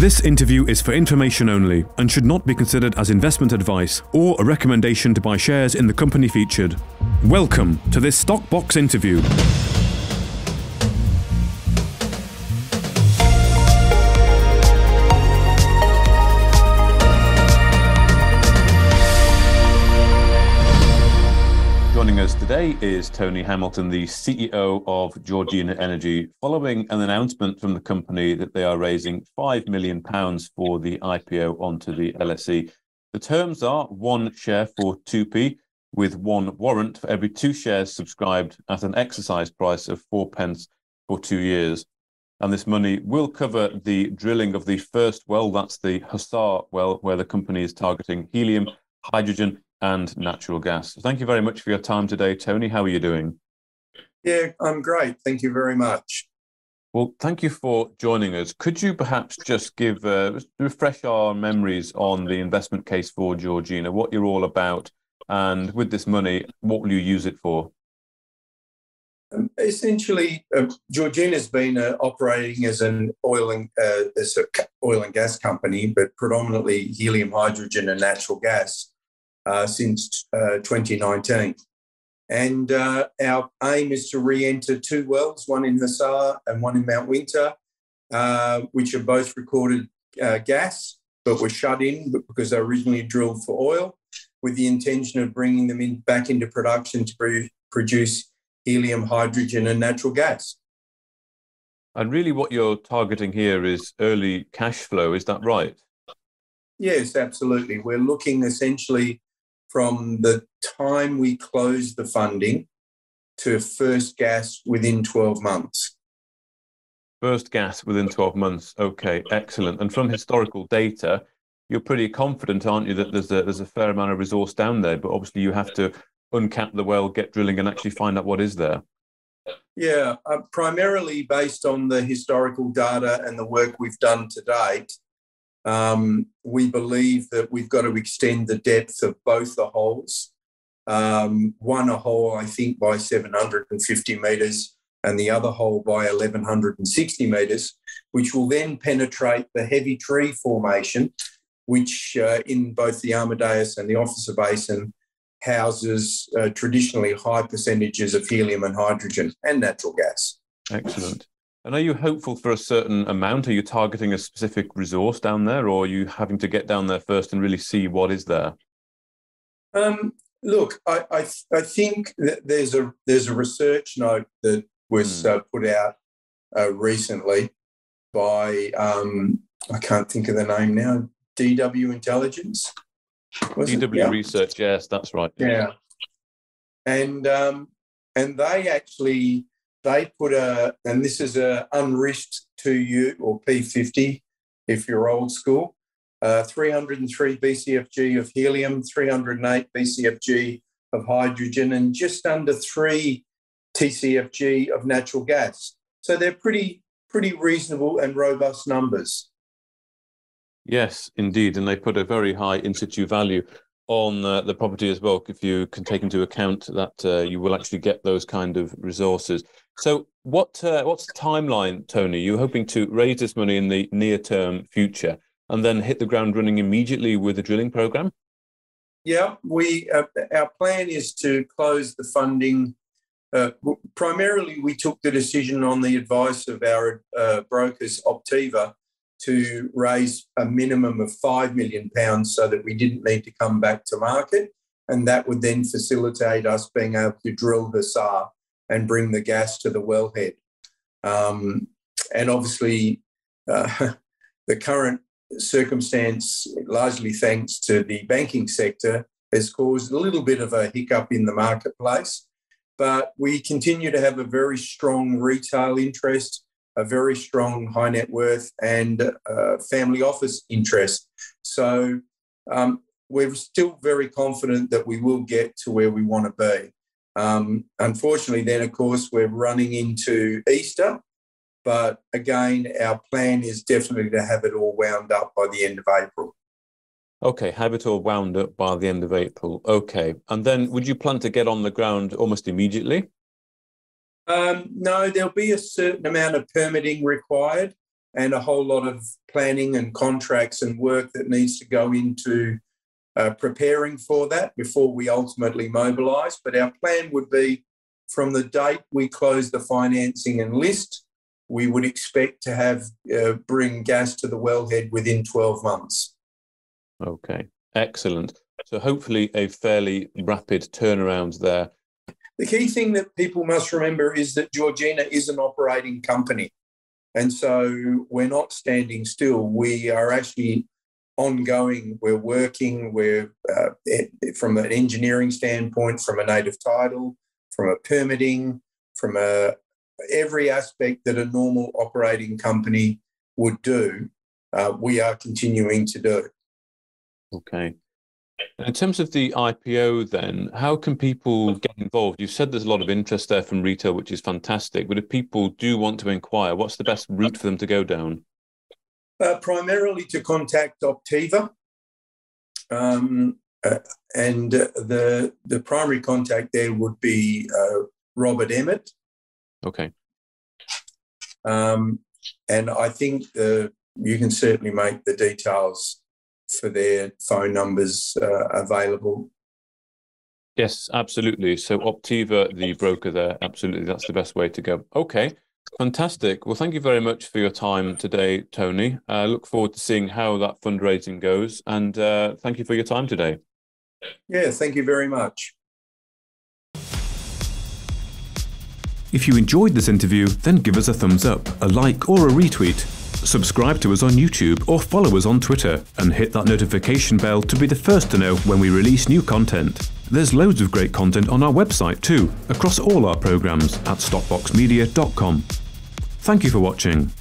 This interview is for information only and should not be considered as investment advice or a recommendation to buy shares in the company featured. Welcome to this Stockbox interview. Today is Tony Hamilton, the CEO of Georgina Energy, following an announcement from the company that they are raising £5 million for the IPO onto the LSE. The terms are one share for 2p, with one warrant for every two shares subscribed at an exercise price of four pence for two years. And this money will cover the drilling of the first well, that's the Hussar well, where the company is targeting helium, hydrogen, and natural gas. Thank you very much for your time today, Tony. How are you doing? Yeah, I'm great. Thank you very much. Well, thank you for joining us. Could you perhaps just give uh, refresh our memories on the investment case for Georgina, what you're all about, and with this money, what will you use it for? Um, essentially, uh, Georgina's been uh, operating as an oil and uh, as a oil and gas company, but predominantly helium, hydrogen, and natural gas uh, since uh, 2019. And uh, our aim is to re enter two wells, one in Hussar and one in Mount Winter, uh, which are both recorded uh, gas, but were shut in because they originally drilled for oil, with the intention of bringing them in, back into production to produce helium, hydrogen, and natural gas. And really, what you're targeting here is early cash flow, is that right? Yes, absolutely. We're looking essentially from the time we close the funding to first gas within 12 months. First gas within 12 months. Okay, excellent. And from historical data, you're pretty confident, aren't you, that there's a, there's a fair amount of resource down there, but obviously you have to uncap the well, get drilling, and actually find out what is there. Yeah, uh, primarily based on the historical data and the work we've done to date, um, we believe that we've got to extend the depth of both the holes. Um, one a hole, I think, by 750 metres, and the other hole by 1160 metres, which will then penetrate the Heavitree formation, which uh, in both the Amadeus and the Officer Basin houses uh, traditionally high percentages of helium and hydrogen and natural gas. Excellent. And are you hopeful for a certain amount? Are you targeting a specific resource down there, or are you having to get down there first and really see what is there? Um, look, I, I, I think that there's a there's a research note that was mm. uh, put out uh, recently by um, I can't think of the name now. DW Intelligence. DW yeah. Research, yes, that's right. Yeah, and um, and they actually they put a, and this is a unrisked 2U or P50 if you're old school, uh, 303 BCFG of helium, 308 BCFG of hydrogen, and just under three TCFG of natural gas. So they're pretty pretty reasonable and robust numbers. Yes, indeed, and they put a very high in situ value on uh, the property as well, if you can take into account that uh, you will actually get those kind of resources. So, what uh, what's the timeline, Tony? You're hoping to raise this money in the near term future and then hit the ground running immediately with the drilling program? Yeah, we uh, our plan is to close the funding. Uh, primarily, we took the decision on the advice of our uh, brokers, Optiva, to raise a minimum of £5 million so that we didn't need to come back to market. And that would then facilitate us being able to drill Hussar and bring the gas to the wellhead. Um, and obviously, uh, the current circumstance, largely thanks to the banking sector, has caused a little bit of a hiccup in the marketplace. But we continue to have a very strong retail interest a very strong high net worth and uh, family office interest. So um, we're still very confident that we will get to where we want to be. Um, unfortunately, then, of course, we're running into Easter. But again, our plan is definitely to have it all wound up by the end of April. Okay, have it all wound up by the end of April. Okay. And then would you plan to get on the ground almost immediately? Um, no, there'll be a certain amount of permitting required. and a whole lot of planning and contracts and work that needs to go into uh, preparing for that before we ultimately mobilise. But our plan would be from the date we close the financing and list, we would expect to have uh, bring gas to the wellhead within 12 months. Okay, excellent. So hopefully a fairly rapid turnaround there. The key thing that people must remember is that Georgina is an operating company. And so we're not standing still. We are actually ongoing. We're working. We're uh, from an engineering standpoint, from a native title, from a permitting, from a every aspect that a normal operating company would do. Uh, we are continuing to do. Okay. In terms of the IPO, then, how can people get involved? You've said there's a lot of interest there from retail, which is fantastic. But if people do want to inquire, what's the best route for them to go down? Uh, primarily to contact Optiva. Um, uh, and uh, the the primary contact there would be uh, Robert Emmett. Okay. Um, and I think you can certainly make the details for their phone numbers uh, available. Yes, absolutely. So Optiva, the broker there, absolutely, that's the best way to go. Okay, fantastic. Well, thank you very much for your time today, Tony. I uh, look forward to seeing how that fundraising goes, and uh, thank you for your time today. Yeah, thank you very much. If you enjoyed this interview, then give us a thumbs up, a like, or a retweet subscribe to us on YouTube or follow us on Twitter and hit that notification bell to be the first to know when we release new content. There's loads of great content on our website too, across all our programs at stockboxmedia.com. Thank you for watching.